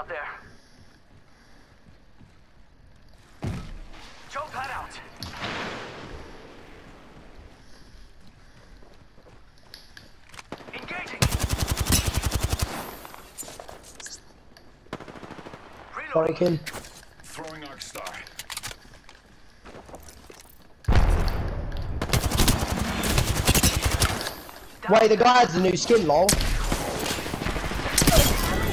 out there. Jump pad out. Engaging. Reload. Breaking. Throwing Arc Star. Wait, the guy has a new skin, lol.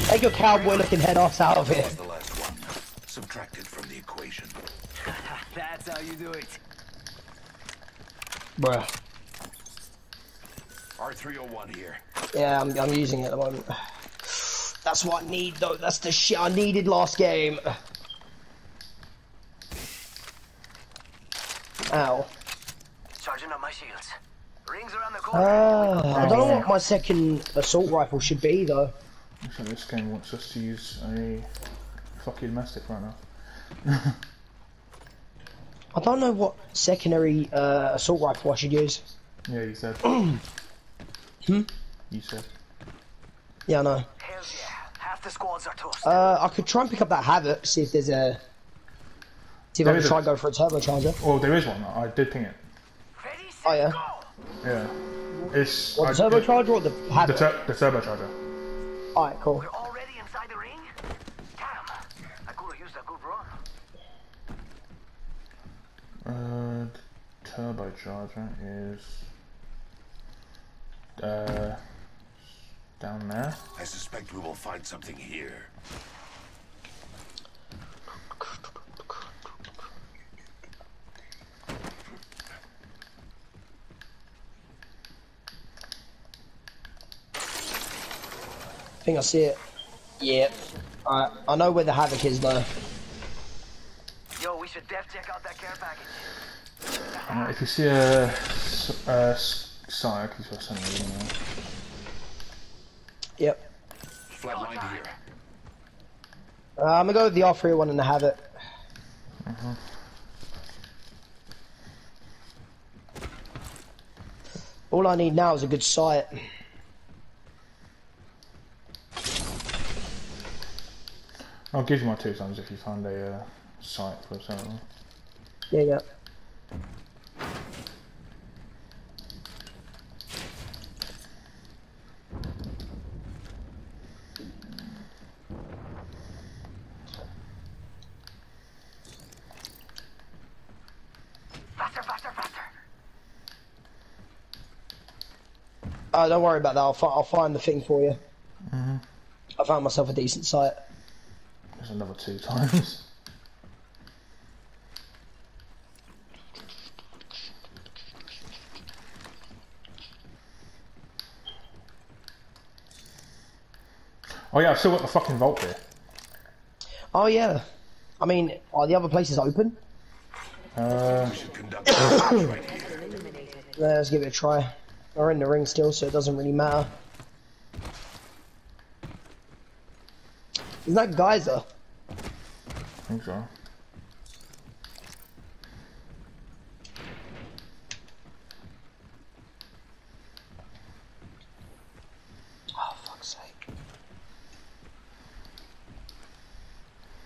Take your cowboy looking head off out of here. Was the last one. Subtracted from the equation. That's how you do it. Bruh. R301 here. Yeah, I'm, I'm using it at the moment. That's what I need though, that's the shit I needed last game. Ow. Charging up my shields. Rings around the corner. Uh, I don't know what my second assault rifle should be though. So this game wants us to use a fucking domestic right now. I don't know what secondary uh, assault rifle I should use. Yeah, you said. Hmm? You said. Yeah, I know. Hell yeah. Half the squads are toast. Uh, I could try and pick up that Havoc, see if there's a... See if There I can is a- try and go for a turbocharger. Oh, there is one. I did ping it. Ready, set, Oh, yeah. go. Yeah. It's What, I- the turbocharger or the The, Havoc? tur- the turbocharger. Alright, cool. We're already inside the ring? Damn. I could have used a good run. Uh, turbocharger is uh down there. I suspect we will find something here. Think I see it. Yep. Alright, I know where the Havoc is though. Yo, we should def check out that care package. Uh, if you see a, s- side, he's got something in there. Yep. Flatlined here. Uh, I'm gonna go with the R301 and the Havoc. All I need now is a good sight. I'll give you my two sons if you find a uh, sight for something. Yeah, yeah. Faster, faster, faster. Oh, don't worry about that. I'll, fi- I'll find the thing for you. I found myself a decent sight. There's another two times. Oh yeah, I've still got the fucking vault here. Oh yeah. I mean, are the other places open? Uh, We should conduct research right. Yeah, let's give it a try. We're in the ring still, so it doesn't really matter. Isn't that Geyser? I think so. Oh, fuck's sake.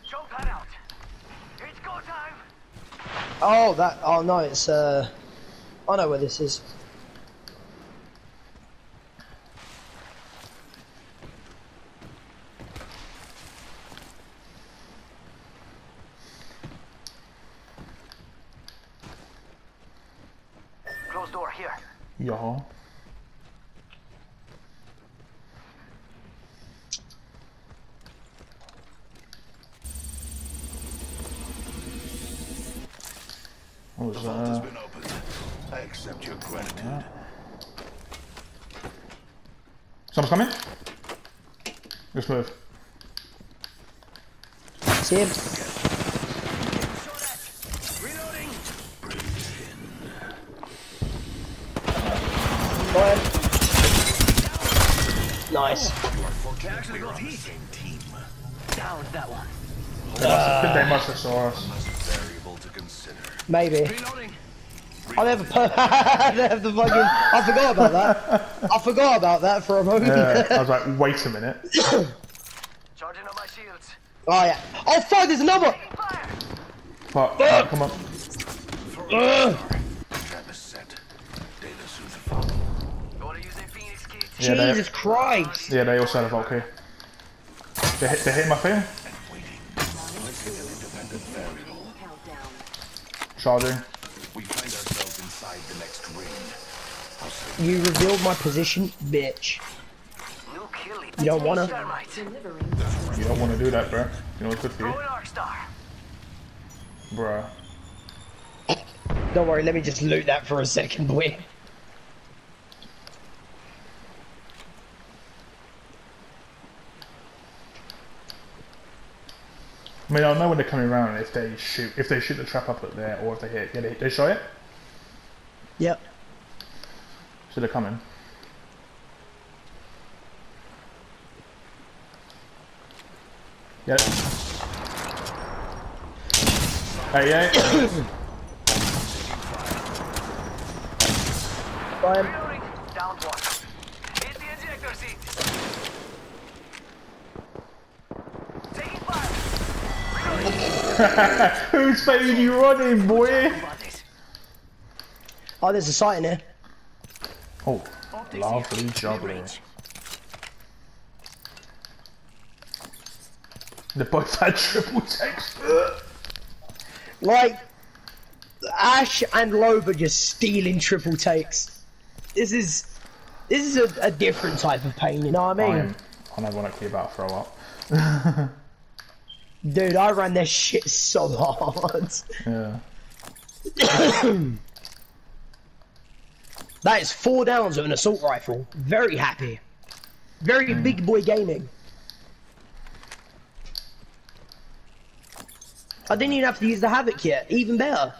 Jump pad out. It's go time. Oh, that. Oh no, it's uh. I know where this is. Closed door here. Yeah. What was The vault has that? been opened. I accept your gratitude. Someone's coming? Let's move. See him? Reloading. Go ahead. Nice. You Actually got heat. same team. Down that one. I think they must have saw us. Variable to consider. Maybe. Reloading. I never put. they have the fucking. I forgot about that. I forgot about that for a moment. Yeah, I was like, wait a minute. Charging up my shields. Oh yeah. Oh fuck, there's another! Fuck. Alright, come on. Ugh. Trap is set. Data soon to follow. You wanna use a Phoenix kit? Yeah, they- Jesus Christ! Yeah, they also had a Valkyrie. They hit, they hit my thing. Charging. We find ourselves inside the next ring. You revealed my position, bitch. New. You don't wanna? You don't want to do that, bro. You know what's good for you? Throw an arc star. Bruh. Don't worry, let me just loot that for a second, boy. I mean, I'll know when they're coming around if they shoot, if they shoot the trap up at there, or if they hit. Yeah, they, they shot it, Yep. so they're coming. Yep. Hey, yeah. Brian, Reloading. Down one. Hit the ejector seat. Who's fading you running, boy? Oh, there's a sight in there. Oh, lovely here. Mid-range. They both had triple takes. Like, Ash and Loba are just stealing triple takes. This is, this is a, a different type of pain, you know what I mean? I'm unironically about to throw up. Dude, I ran their shit so hard. Yeah. That is four downs with an assault rifle. Very happy. Very hmm. big boy gaming. I didn't even have to use the Havoc yet. Even better.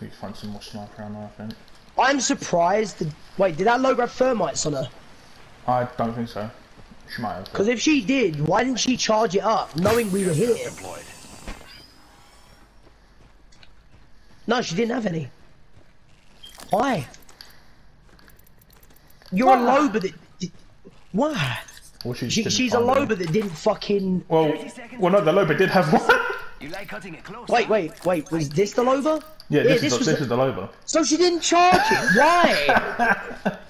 I find some more sniper ammo, I think. I'm surprised. Wait, did that low grab thermites on her? I don't think so. She might have. Because if she did, why didn't she charge it up, knowing we were here? Deployed. No, she didn't have any. Why? You're a Why? Loba that. Did, why? Well, she She, she's a find any. Loba that didn't fucking. Well, well, no, the Loba did have one. You like cutting it close? Wait, wait, wait. Was this the Loba? yeah, this, this is, was this the- is the Loba. So she didn't charge it. Why?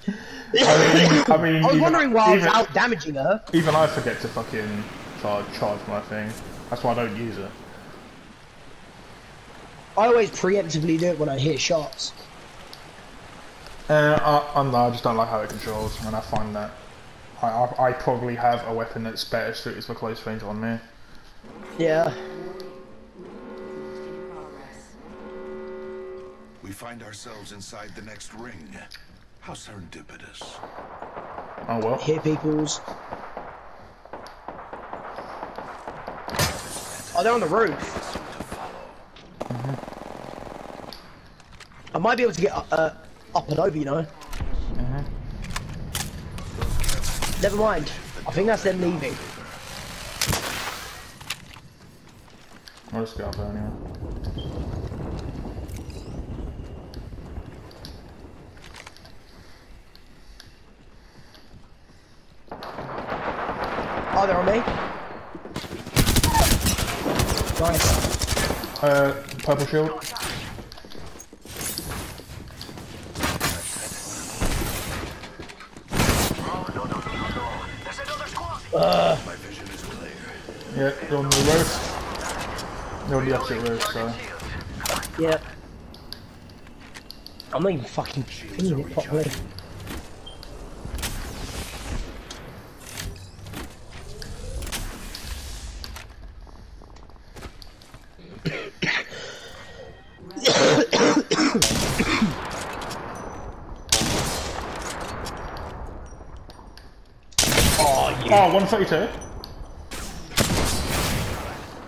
I mean, I mean, I was even, wondering why I was even, out damaging her. even I forget to fucking charge, charge my thing. That's why I don't use it. I always preemptively do it when I hear shots. Uh, I, I'm, I just don't like how it controls, and I find that I, I, I probably have a weapon that's better suited for close range on me. Yeah. We find ourselves inside the next ring. How serendipitous. Oh well. Here, people's. Oh, they're on the roof. I might be able to get uh, uh up and over, you know. Never mind. I think that's them leaving. I'll just go up there anyway. Oh, they're on me. Nice. Uh, purple shield. No, no, no, no, no. There's another squad. My vision is clear. Yeah, they're on the roof. They're on the opposite roof, so. Yep. I'm not even fucking feeling it properly. Oh, 132.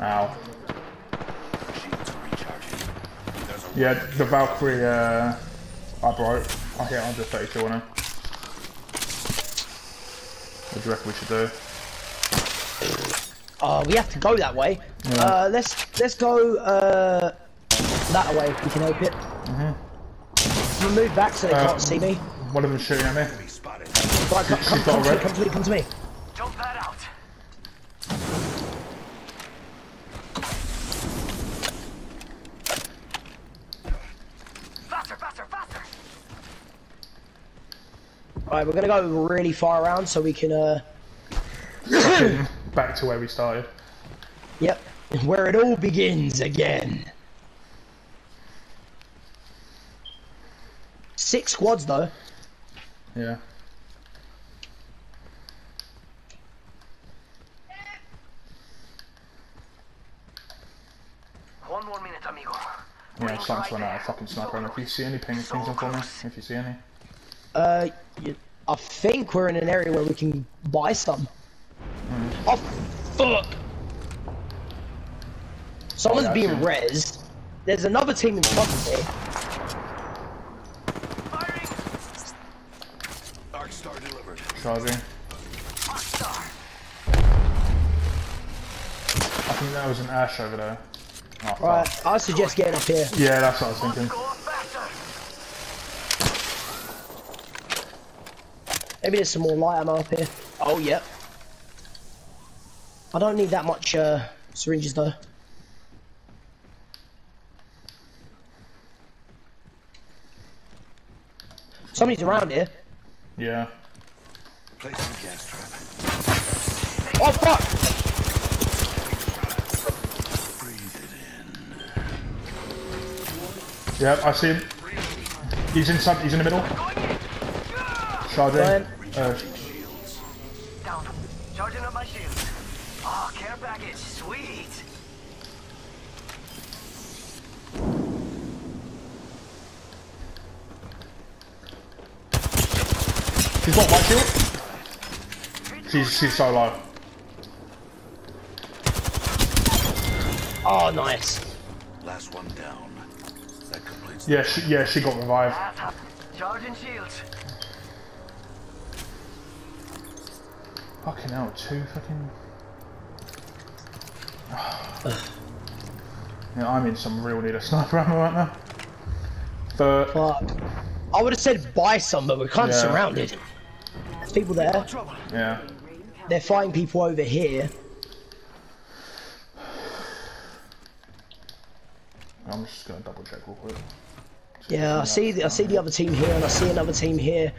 Ow. Shields are recharging. There's a Yeah, the Valkyrie, uh, I broke. I hit under 32 on him. What do you reckon we should do? Oh, we have to go that way. Uh, let's Let's go uh, that way if you can help it. Mm -hmm. Move back so they uh, can't see me. Uh, one of them shooting at me. Right, come, come, come, to me, come to me, come to me. Jump that out. Faster, faster, faster. Alright, we're gonna go really far around so we can uh back to where we started. Yep where it all begins again. Six squads though. Yeah. One more minute, amigo. Yeah, Ring's starting to run out of fucking sniper. And if you see any ping, So pings them for me. If you see any. Uh, y- I think we're in an area where we can buy some. Oh, fuck! Someone's yeah, I being see. rezzed. There's another team in front of me. Firing! Arc Star delivered. Charging. I think there was an ash over there. Oh, fuck. Right, I suggest getting up here. Yeah, that's what I was thinking. Maybe there's some more light ammo up here. Oh, yep. I don't need that much uh, syringes though. Somebody's around here. Yeah. Placing gas trap. Oh fuck! Breathe it in. Yeah, I see him. He's inside. He's in the middle. Charging. Uh, Down. Charging up my shields. Oh, care package. Sweet. She's got white shield. She's she's so low. Oh, nice. Last one down. That completes Yeah, she yeah she got revived. Charging shields. Fucking hell, two fucking. yeah, I'm in some real need of sniper ammo right now. But Fuck. I would have said buy some, but we're kind of Yeah. surrounded. There's people there. Yeah, They're fighting people over here. I'm just gonna double check real quick. Yeah, I see. The, I see the other team here, and I see another team here.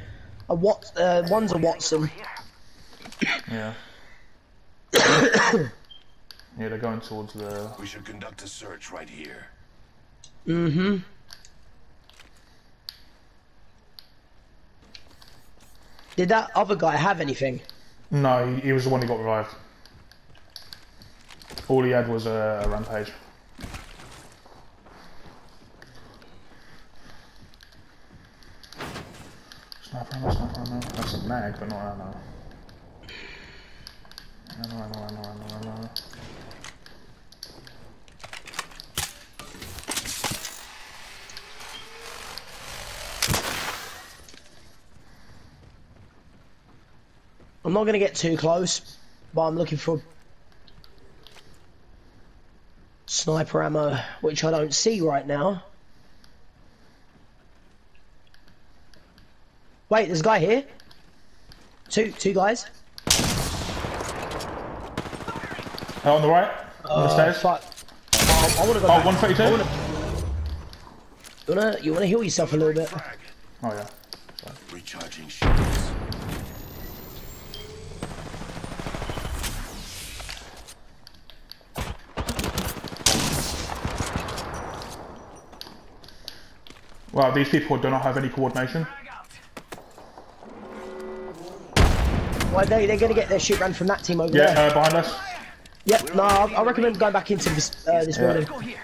A what? Uh, one's a Wattson. Yeah. yeah, they're going towards the. We should conduct a search right here. Mm-hmm. Did that other guy have anything? No, he, was the one who got revived. All he had was a, a rampage. Sniper ammo, sniper ammo. That's a mag, but not ammo. Ammo, ammo, ammo, ammo, ammo. I'm not gonna get too close, but I'm looking for sniper ammo, which I don't see right now. Wait, there's a guy here. Two, two guys. Oh, on the right? on the Oh, stairs? fuck. Oh, I wanna go Oh, back. 132? You wanna, you wanna heal yourself a little bit? Oh, yeah. Recharging shields. Well, these people do not have any coordination. Frag out. They they're gonna get their shit ran from that team over Yeah, there. uh, behind us. Yep. No, I, I recommend going back into this uh, this Yeah. building.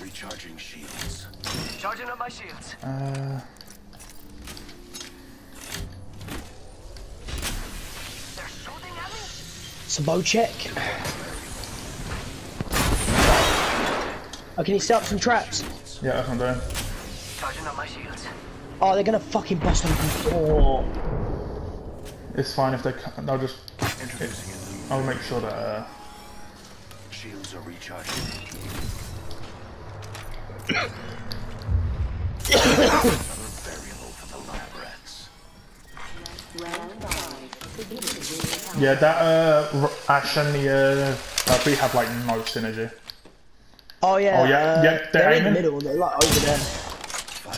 Recharging shields. Charging up my shields. Uh, They're shooting at me. It's a bow check. Oh, can you set up some traps? yeah, that's what I'm doing. Charging up my shields. Oh, they're gonna fucking bust open the door. It's fine if they. c- They'll just. Introducing it. I'll make sure that. Uh, Shields are recharging. Very low for the lab rats. yeah, that uh, Ash and the uh, uh, we have like no synergy. Oh yeah. Oh, yeah, uh, yeah, they're they're in the aiming. middle. They're like over there.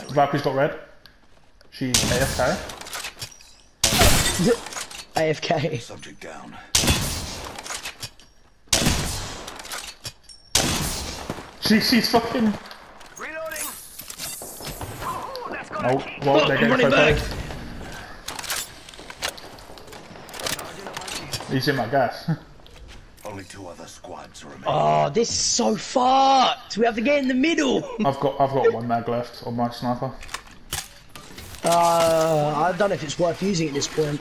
Valkyrie's got red. She's AFK. AFK. Subject down. She, she's fucking. Reloading. Ooh, that's gonna Oh, kick. well, they're I'm getting running so back. close. He's in my gas. Only two other squads remain. Oh, this is so fucked. We have to get in the middle. I've got I've got one mag left on my sniper. Uh, I don't know if it's worth using at this point.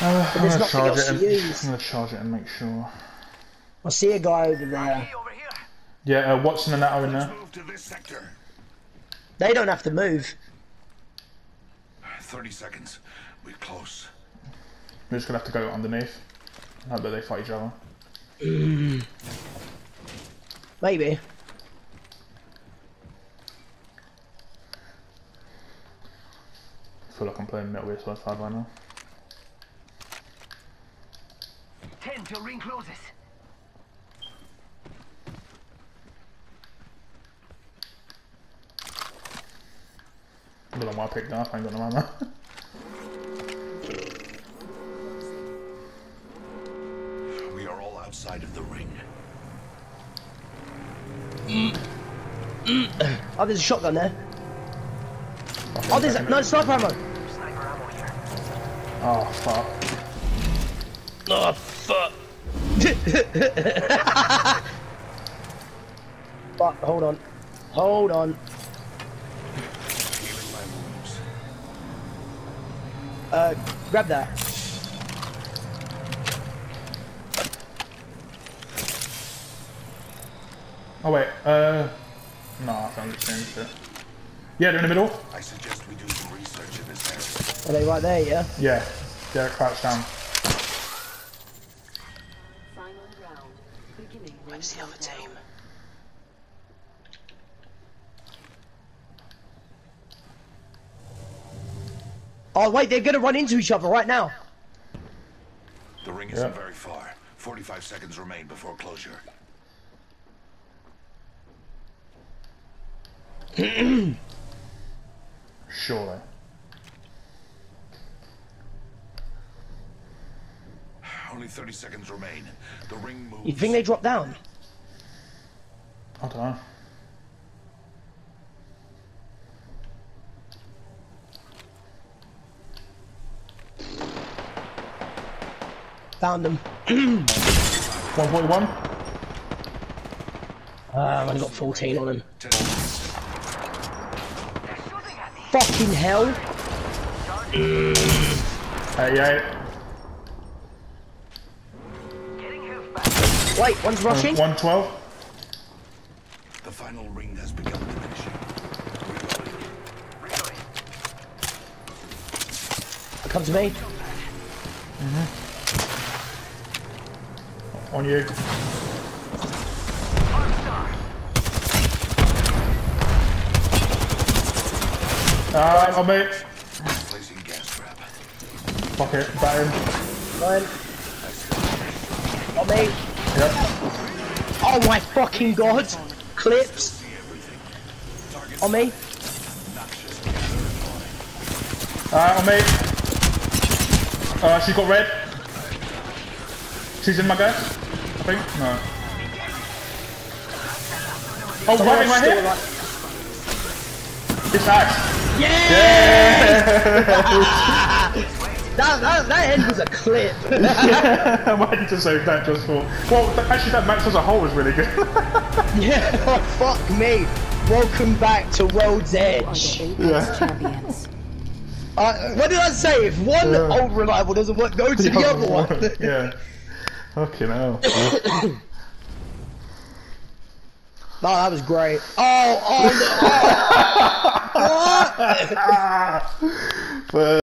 Uh, I'm there's gonna nothing charge else it. And, to use. I'm gonna charge it and make sure. I see a guy over there. Over. Yeah, uh, Wattson and that are in there. Move to this sector. They don't have to move. 30 seconds. We're close. We're just gonna have to go underneath. Hope that they fight each other. Mm. Maybe. I feel like I'm playing Metal Gear Solid 5 right now. Ten till ring closes. I don't know why I picked that up, I ain't got no ammo. Are all outside of the ring. Oh, there's a shotgun there. Oh, there's a, no sniper ammo. Sniper ammo here. Oh, fuck. Oh, fuck. but hold on, hold on. Healing my wounds. Uh, grab that. Oh, wait, uh. No, I found it changed it. Yeah, they're in the middle. I suggest we do some research in this area. Are they right there? Yeah. Yeah, they're crouched down. Final round. Beginning ring Where's the other team? Oh wait, they're gonna run into each other right now. The ring isn't Yeah. very far. 45 seconds remain before closure. Surely. Only 30 seconds remain. The ring moves. You think they drop down? I don't know. Found them. 141? Uh, I've only got 14 on them. Ten- They're shooting at me. Fucking hell! Hey, yeah. Back. Wait, one's rushing. 112? The final ring has begun diminishing. Reloading. Reloading. Come to me. On you. Ah, on me. Placing gas trap. Fuck it, bat him. Ryan. On me. Yep. Oh my fucking god! Clips. On me. Uh, on me. Uh, she's got red. She's in my gas, I think. No. Oh, running right Still here. alive. It's Ash. That, that, that end was a clip. Why did you say that just for? Well, th- actually, that match as a whole was really good. yeah, oh, fuck me. Welcome back to World's Edge. Yeah. champions. Uh, what did I say? If one Yeah. old reliable doesn't work, go to the other one. yeah. Fucking hell. No, that was great. Oh, oh, no. oh. What? But